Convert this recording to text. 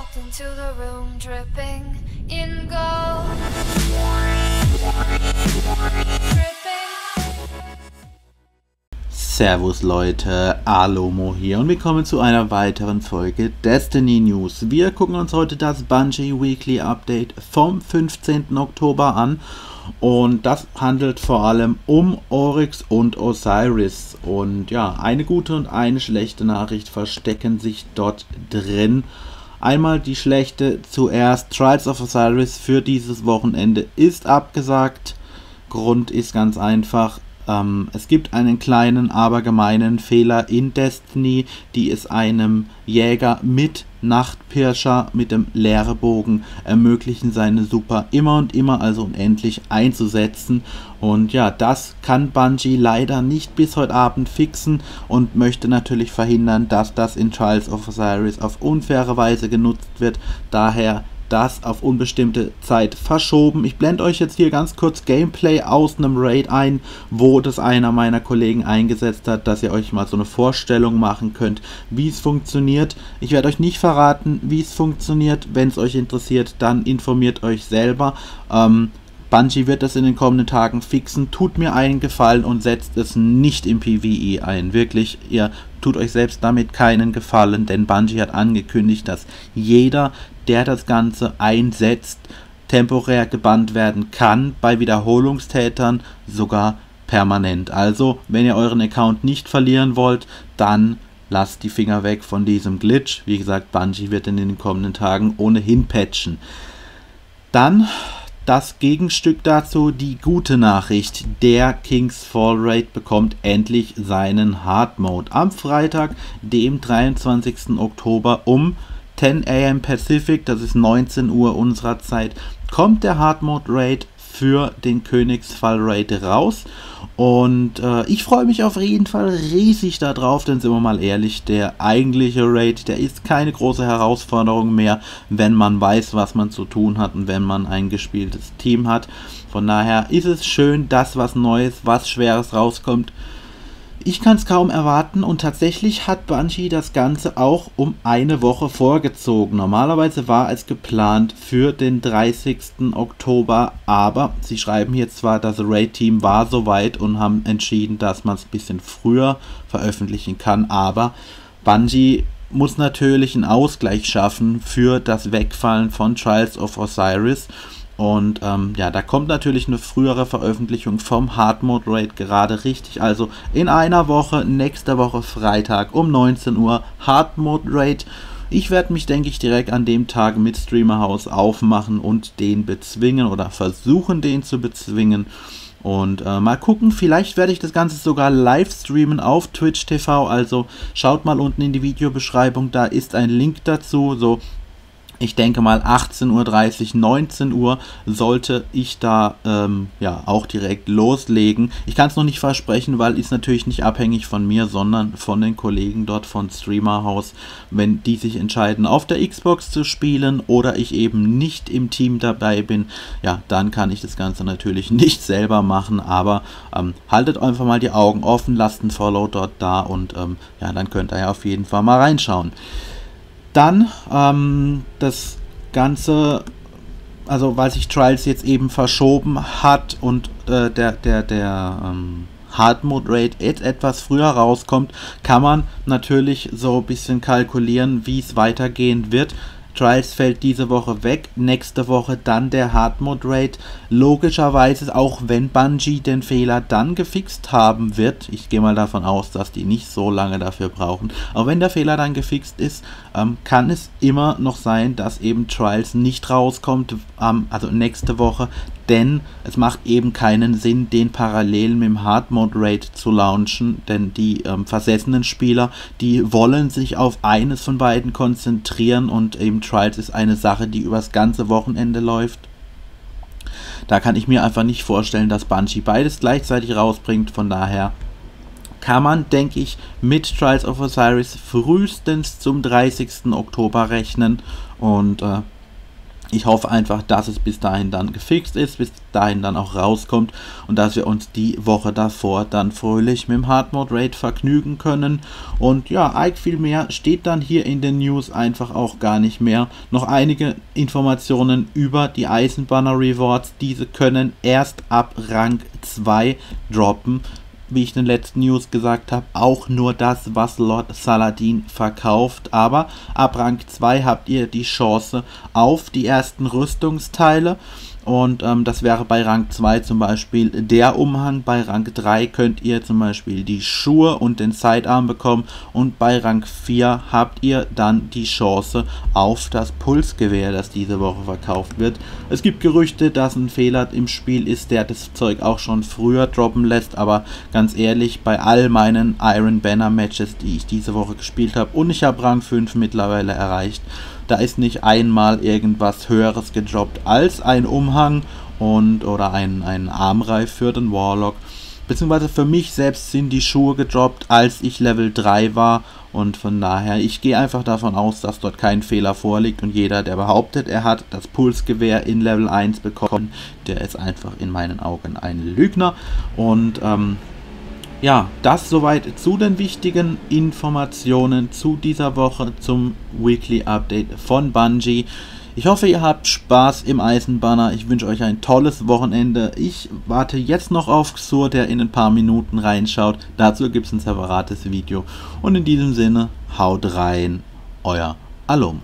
walked into the room dripping in gold. Servus Leute, Alomo hier und willkommen zu einer weiteren Folge Destiny News. Wir gucken uns heute das Bungie Weekly Update vom 15. Oktober an und das handelt vor allem um Oryx und Osiris. Und ja, eine gute und eine schlechte Nachricht verstecken sich dort drin. Einmal die schlechte zuerst. Trials of Osiris für dieses Wochenende ist abgesagt. Grund ist ganz einfach. Ähm, es gibt einen kleinen, aber gemeinen Fehler in Destiny, die es einem Jäger mit Nachtpirscher mit dem Leerebogen ermöglichen, seine Super immer und immer, also unendlich einzusetzen. Und ja, das kann Bungie leider nicht bis heute Abend fixen und möchte natürlich verhindern, dass das in Trials of Osiris auf unfaire Weise genutzt wird. Daher das auf unbestimmte Zeit verschoben. Ich blende euch jetzt hier ganz kurz Gameplay aus einem Raid ein, wo das einer meiner Kollegen eingesetzt hat, dass ihr euch mal so eine Vorstellung machen könnt, wie es funktioniert. Ich werde euch nicht verraten, wie es funktioniert. Wenn es euch interessiert, dann informiert euch selber. Ähm, Bungie wird das in den kommenden Tagen fixen. Tut mir einen Gefallen und setzt es nicht im PvE ein. Wirklich, ihr tut euch selbst damit keinen Gefallen, denn Bungie hat angekündigt, dass jeder, der das Ganze einsetzt, temporär gebannt werden kann, bei Wiederholungstätern sogar permanent. Also, wenn ihr euren Account nicht verlieren wollt, dann lasst die Finger weg von diesem Glitch. Wie gesagt, Bungie wird in den kommenden Tagen ohnehin patchen. Dann das Gegenstück dazu die gute Nachricht. Der King's Fall Raid bekommt endlich seinen Hard Mode. Am Freitag, dem 23. Oktober um 10 am Pacific, das ist 19 Uhr unserer Zeit, kommt der Hard Mode Raid für den Königsfall Raid raus. Und äh, ich freue mich auf jeden Fall riesig darauf, denn sind wir mal ehrlich, der eigentliche Raid, der ist keine große Herausforderung mehr, wenn man weiß, was man zu tun hat und wenn man ein gespieltes Team hat. Von daher ist es schön, dass was Neues, was Schweres rauskommt. Ich kann es kaum erwarten und tatsächlich hat Bungie das Ganze auch um eine Woche vorgezogen. Normalerweise war es geplant für den 30. Oktober, aber sie schreiben hier zwar, das Raid-Team war soweit und haben entschieden, dass man es ein bisschen früher veröffentlichen kann, aber Bungie muss natürlich einen Ausgleich schaffen für das Wegfallen von Trials of Osiris und ähm, ja, da kommt natürlich eine frühere Veröffentlichung vom Hard Mode Raid gerade richtig. Also in einer Woche, nächste Woche Freitag um 19 Uhr Hard Mode Raid. Ich werde mich, denke ich, direkt an dem Tag mit Streamerhaus aufmachen und den bezwingen oder versuchen, den zu bezwingen. Und äh, mal gucken, vielleicht werde ich das Ganze sogar live streamen auf Twitch TV. Also schaut mal unten in die Videobeschreibung, da ist ein Link dazu. So ich denke mal 18.30 Uhr, 19 Uhr sollte ich da ähm, ja auch direkt loslegen. Ich kann es noch nicht versprechen, weil ist natürlich nicht abhängig von mir, sondern von den Kollegen dort von Streamerhaus. Wenn die sich entscheiden, auf der Xbox zu spielen oder ich eben nicht im Team dabei bin, ja, dann kann ich das Ganze natürlich nicht selber machen. Aber ähm, haltet einfach mal die Augen offen, lasst ein Follow dort da und ähm, ja, dann könnt ihr ja auf jeden Fall mal reinschauen. Dann ähm, das Ganze, also weil sich Trials jetzt eben verschoben hat und äh, der, der, der ähm, Hard Mode Rate jetzt etwas früher rauskommt, kann man natürlich so ein bisschen kalkulieren, wie es weitergehen wird. Trials fällt diese Woche weg, nächste Woche dann der Hard Mode Raid. Logischerweise, auch wenn Bungie den Fehler dann gefixt haben wird, ich gehe mal davon aus, dass die nicht so lange dafür brauchen, aber wenn der Fehler dann gefixt ist, ähm, kann es immer noch sein, dass eben Trials nicht rauskommt, ähm, also nächste Woche, denn es macht eben keinen Sinn, den parallel mit dem Hard Mode Raid zu launchen, denn die ähm, versessenen Spieler, die wollen sich auf eines von beiden konzentrieren und eben Trials ist eine Sache, die übers ganze Wochenende läuft. Da kann ich mir einfach nicht vorstellen, dass Bungie beides gleichzeitig rausbringt, von daher kann man, denke ich, mit Trials of Osiris frühestens zum 30. Oktober rechnen und äh, Ich hoffe einfach, dass es bis dahin dann gefixt ist, bis dahin dann auch rauskommt und dass wir uns die Woche davor dann fröhlich mit dem Hard Mode Raid vergnügen können. Und ja, eigentlich viel mehr steht dann hier in den News einfach auch gar nicht mehr. Noch einige Informationen über die Eisenbahner Rewards. Diese können erst ab Rang 2 droppen wie ich in den letzten News gesagt habe, auch nur das, was Lord Saladin verkauft. Aber ab Rang 2 habt ihr die Chance auf die ersten Rüstungsteile. Und ähm, das wäre bei Rang 2 zum Beispiel der Umhang. Bei Rang 3 könnt ihr zum Beispiel die Schuhe und den Sidearm bekommen. Und bei Rang 4 habt ihr dann die Chance auf das Pulsgewehr, das diese Woche verkauft wird. Es gibt Gerüchte, dass ein Fehler im Spiel ist, der das Zeug auch schon früher droppen lässt. Aber ganz ehrlich, bei all meinen Iron Banner Matches, die ich diese Woche gespielt habe, und ich habe Rang 5 mittlerweile erreicht, da ist nicht einmal irgendwas höheres gedroppt als ein Umhang und oder ein, ein Armreif für den Warlock. Beziehungsweise für mich selbst sind die Schuhe gedroppt, als ich Level 3 war. Und von daher, ich gehe einfach davon aus, dass dort kein Fehler vorliegt. Und jeder, der behauptet, er hat das Pulsgewehr in Level 1 bekommen, der ist einfach in meinen Augen ein Lügner. Und ähm, ja, das soweit zu den wichtigen Informationen zu dieser Woche zum Weekly Update von Bungie. Ich hoffe, ihr habt Spaß im Eisenbanner. Ich wünsche euch ein tolles Wochenende. Ich warte jetzt noch auf Xur, der in ein paar Minuten reinschaut. Dazu gibt es ein separates Video. Und in diesem Sinne, haut rein, euer Alum.